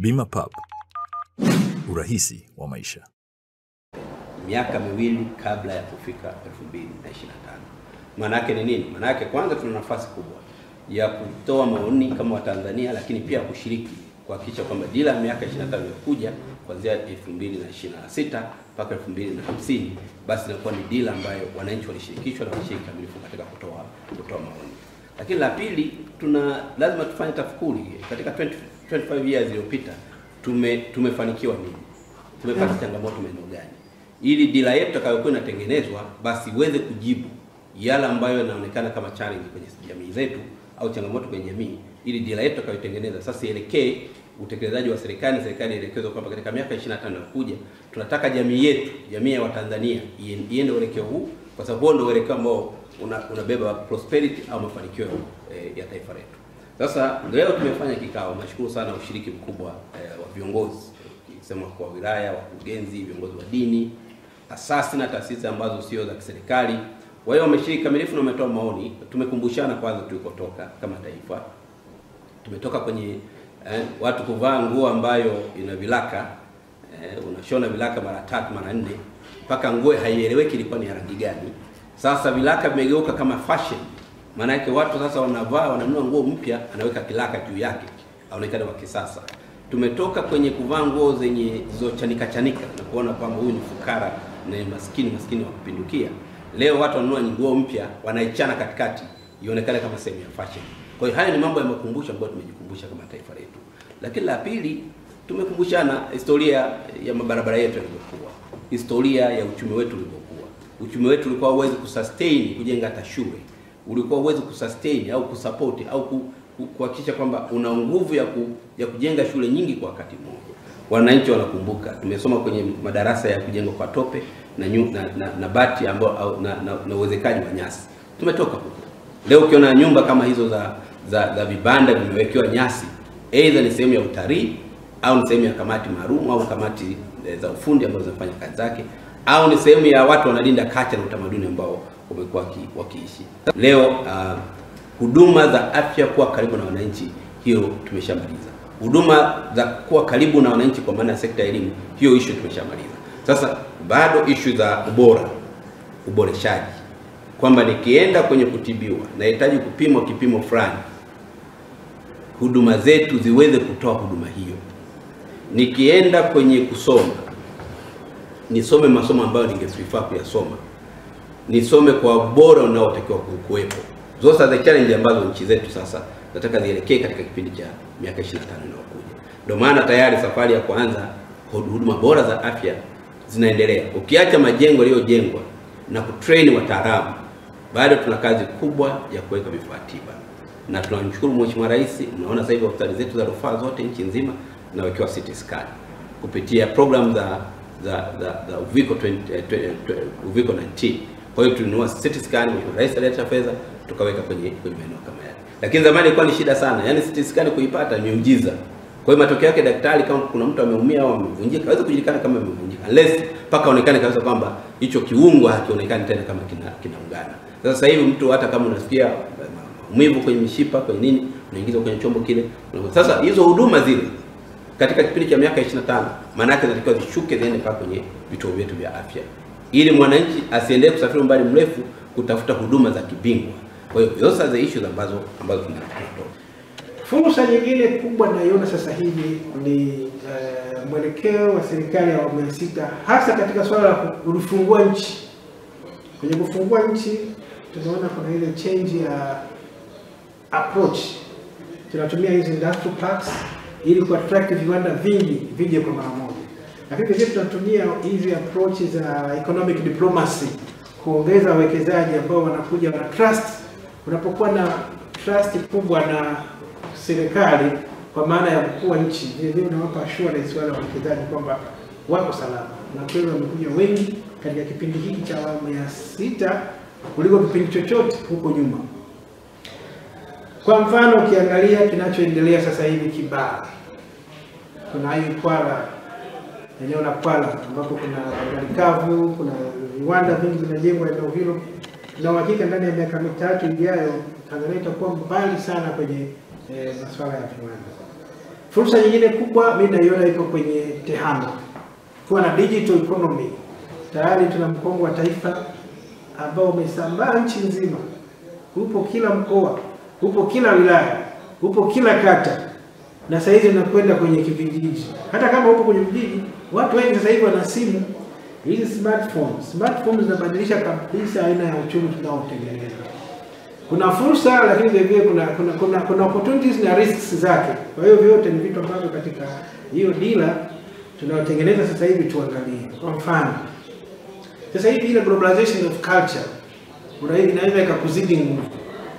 Bima Pub, urahisi wa maisha. miaka miwili kabla ya kufika 2025. Maana yake ni nini? Maana yake kwanza, tuna nafasi kubwa ya kutoa maoni kama Watanzania, lakini pia kushiriki kuhakikisha kwamba dira ya miaka 25 inayokuja kuanzia 2026 mpaka 2050 basi inakuwa ni dira ambayo wananchi walishirikishwa na walishiriki kamilifu katika kutoa kutoa maoni. Lakini la pili, tuna lazima tufanye tafakuri katika 20, 25 years iliyopita tume tumefanikiwa nini? Tumepata changamoto maeneo gani? ili dira yetu itakayokuwa inatengenezwa basi iweze kujibu yale ambayo yanaonekana kama challenge kwenye jamii zetu au changamoto kwenye jamii, ili dira yetu itakayotengeneza sasa ielekee utekelezaji wa serikali serikali ielekezwe kwamba katika miaka 25 inayokuja tunataka jamii yetu, jamii ya Watanzania iende uelekeo huu, kwa sababu huo ndio uelekeo ambao unabeba una, prosperity au mafanikio eh, ya taifa letu. Sasa leo tumefanya kikao, nashukuru sana ushiriki mkubwa eh, wa viongozi ukisema kwa wilaya, wakurugenzi, viongozi wa dini, asasi na taasisi ambazo sio za kiserikali. Kwa hiyo wameshiriki kamilifu na wametoa maoni. Tumekumbushana kwanza tulikotoka kama taifa. Tumetoka kwenye eh, watu kuvaa nguo ambayo ina vilaka eh, unashona vilaka mara tatu mara nne mpaka nguo haieleweki ilikuwa ni rangi gani. Sasa vilaka vimegeuka kama fashion, maana yake watu sasa wanavaa wananunua nguo mpya, anaweka kilaka juu yake aonekane wa kisasa. Tumetoka kwenye kuvaa nguo zenye zilizochanika chanika na kuona kwamba huyu ni fukara na maskini maskini wa kupindukia. Leo watu wanunua nguo mpya wanaichana katikati ionekane kama sehemu ya fashion. Kwa hiyo haya ni mambo ya makumbusho ambayo tumejikumbusha kama taifa letu. Lakini la pili, tumekumbushana historia ya mabarabara yetu yalivyokuwa, historia ya uchumi wetu ulivyokuwa. Uchumi wetu ulikuwa uwezi kusustain kujenga hata shule, ulikuwa huwezi kusustain au kusupport au ku, ku- kuhakikisha kwamba una nguvu ya, ku, ya kujenga shule nyingi kwa wakati mmoja. Wananchi wanakumbuka, tumesoma kwenye madarasa ya kujengwa kwa tope na, nyu, na, na, na bati ambao na, na, na, na uwezekaji wa nyasi. Tumetoka huko. Leo ukiona nyumba kama hizo za za, za vibanda vimewekewa nyasi, aidha ni sehemu ya utalii au ni sehemu ya kamati maalum au kamati eh, za ufundi ambazo zinafanya kazi zake au ni sehemu ya watu wanalinda kacha na utamaduni ambao wamekuwa wakiishi. Leo uh, huduma za afya kuwa karibu na wananchi, hiyo tumeshamaliza. Huduma za kuwa karibu na wananchi kwa maana ya sekta ya elimu, hiyo issue tumeshamaliza. Sasa bado issue za ubora, uboreshaji kwamba nikienda kwenye kutibiwa nahitaji kupimwa kipimo fulani, huduma zetu ziweze kutoa huduma hiyo. Nikienda kwenye kusoma nisome masomo ambayo ningeprefer kuyasoma, nisome kwa bora unaotakiwa ku- kuwepo. Are the challenge ambazo nchi zetu sasa nataka zielekee katika kipindi cha miaka 25 inayokuja. Ndio maana tayari safari ya kuanza huduma bora za afya zinaendelea. Ukiacha majengo yaliyojengwa na kutrain wataalamu, bado tuna kazi kubwa ya kuweka vifaa tiba, na tunamshukuru Mheshimiwa Rais. Unaona sasa hivi hospitali zetu za rufaa zote nchi nzima zinawekewa CT scan kupitia program za za za, za uviko 20, eh, twe- eh, twe- uviko 19. Kwa hiyo tulinunua CT scan, Mheshimiwa Rais alileta fedha tukaweka kwenye kwenye maeneo kama yale, lakini zamani ilikuwa ni shida sana, yaani CT scan kuipata ni miujiza. Kwa hiyo matokeo yake daktari, kama kuna mtu ameumia au amevunjika, hawezi kujulikana kama amevunjika unless mpaka aonekane kabisa kwamba hicho kiungo hakionekani tena kama kina kinaungana. Sasa hivi mtu hata kama unasikia eh, maumivu kwenye mishipa kwenye nini, unaingizwa kwenye chombo kile. Sasa hizo huduma zile katika kipindi cha miaka 25 maana yake zinatakiwa zishuke ziende mpaka kwenye vituo vyetu vya afya, ili mwananchi asiendelee kusafiri umbali mrefu kutafuta huduma za kibingwa. Kwa hiyo those are the issues ambazo ambazo tunatoa. Fursa nyingine kubwa naiona sasa hivi ni uh, mwelekeo wa serikali ya awamu ya sita hasa katika suala la kufungua nchi. Kwenye kufungua nchi tunaona kuna ile change ya approach, tunatumia hizi industrial parks ili kuattract viwanda vingi vije kwa mara moja, lakini pia tunatumia hizi approach za economic diplomacy kuongeza wawekezaji ambao wanakuja na trust. Unapokuwa na trust kubwa na serikali kwa maana ya mkuu wa nchi, vile vile unawapa assurance wale wawekezaji kwamba wako salama, na kweli wamekuja wengi katika kipindi hiki cha awamu ya sita kuliko kipindi chochote huko nyuma. Kwa mfano ukiangalia kinachoendelea sasa hivi Kibaha, kuna Kwala, eneo la Kwala ambapo kuna bandari kavu, kuna viwanda vingi vinajengwa eneo hilo, na uhakika ndani ya miaka mitatu ijayo Tanzania itakuwa mbali sana kwenye e, masuala ya viwanda. Fursa nyingine kubwa mimi naiona iko kwenye tehama, kuwa na digital economy. Tayari tuna mkongo wa taifa ambao umesambaa nchi nzima, upo kila mkoa, upo kila wilaya, upo kila kata, na sasa hizi unakwenda kwenye kivijiji, Hata kama upo kwenye mjiji, watu wengi sasa hivi wana simu hizi smartphones. Smartphones zinabadilisha kabisa aina ya uchumi tunaotengeneza. Kuna fursa lakini vile vile kuna kuna, kuna kuna opportunities na risks zake. Kwa hiyo vyote ni vitu ambavyo katika hiyo dira tunayotengeneza sasa hivi tuangalie. Kwa mfano, sasa hivi ile globalization of culture unaweza inaweza ikakuzidi nguvu,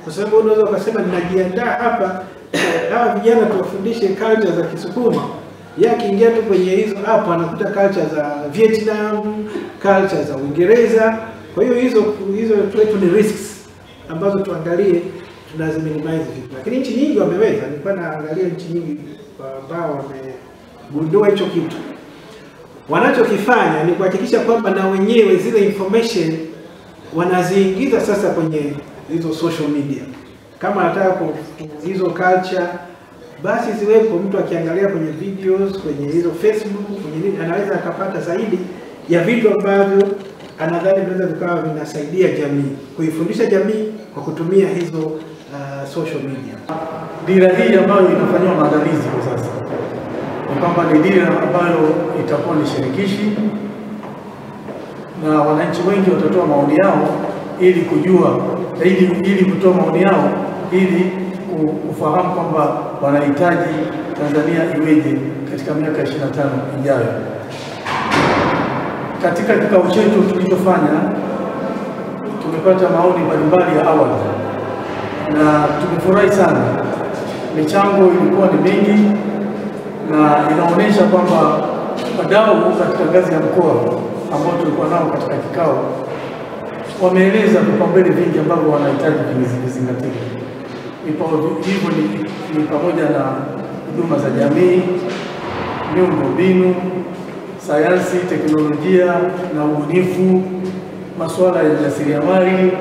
kwa sababu unaweza ukasema ninajiandaa hapa hawa vijana tuwafundishe culture za Kisukuma, yeye akiingia tu kwenye hizo hapo anakuta culture za Vietnam, culture za Uingereza. Kwa hiyo hizo hizo kwetu ni risks ambazo tuangalie tunaziminimize vipi, lakini nchi nyingi wameweza. Nilikuwa naangalia nchi nyingi ambao wamegundua hicho kitu wanachokifanya ni kuhakikisha kwamba na wenyewe zile information wanaziingiza sasa kwenye hizo social media. Kama anataka hizo culture, basi ziwepo, mtu akiangalia kwenye videos, kwenye hizo Facebook, kwenye nini, anaweza akapata zaidi ya vitu ambavyo anadhani vinaweza vikawa vinasaidia jamii, kuifundisha jamii kwa kutumia hizo uh, social media. Dira hii ambayo inafanyiwa maandalizi kwa sasa kwamba ni dira ambayo itakuwa ni shirikishi na wananchi wengi watatoa maoni yao ili kujua ili, ili kutoa maoni yao ili ku- kufahamu kwamba wanahitaji Tanzania iweje katika miaka 25 ijayo. Katika kikao chetu tulichofanya tumepata maoni mbalimbali ya awali na tumefurahi sana. Michango ilikuwa ni mingi na inaonyesha kwamba wadau katika ngazi ya mkoa ambao tulikuwa nao katika kikao wameeleza vipaumbele vingi ambavyo wanahitaji vizingatiwe. Hivyo ni, pamoja na huduma za jamii, miundombinu, sayansi, teknolojia na ubunifu, masuala ya ujasiriamali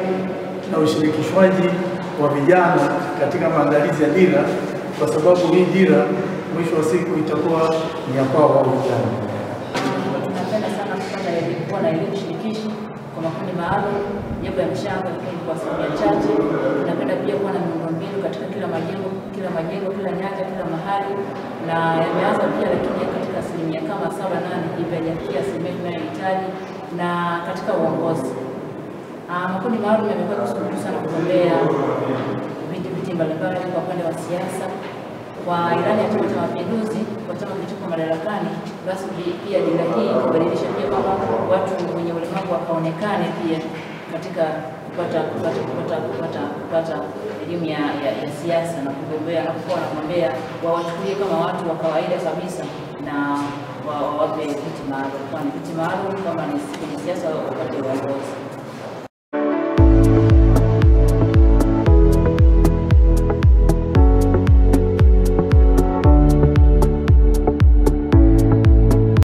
na ushirikishwaji wa vijana katika maandalizi ya dira, kwa sababu hii dira mwisho wa siku itakuwa ni ya kwao wao vijana. Napenda sana kupata elimu, kuwa na elimu shirikishi kwa makundi maalum, jambo ya mchango, kwa asilimia chache. Tunapenda pia kuwa na miundombinu katika kila majengo, kila majengo, kila nyanja, kila mahali, na yameanza pia, lakini katika asilimia kama saba nane hivi hajafikia asilimia tunayohitaji, na katika uongozi. Ah, makundi maalum yamekuwa kusuluhu sana kugombea viti viti mbalimbali kwa upande wa siasa. Kwa ilani ya Chama cha Mapinduzi kwa chama kilichoko madarakani, basi pia dira hii kubadilisha pia kwamba watu wenye ulemavu wakaonekane pia katika kupata kupata kupata kupata kupata elimu ya, ya, ya siasa na kugombea na kuwa wanagombea wawachukulie kama watu wa kawaida kabisa na wa- wawape viti maalum, kwani viti maalum kama ni kwenye siasa wapate uongozi.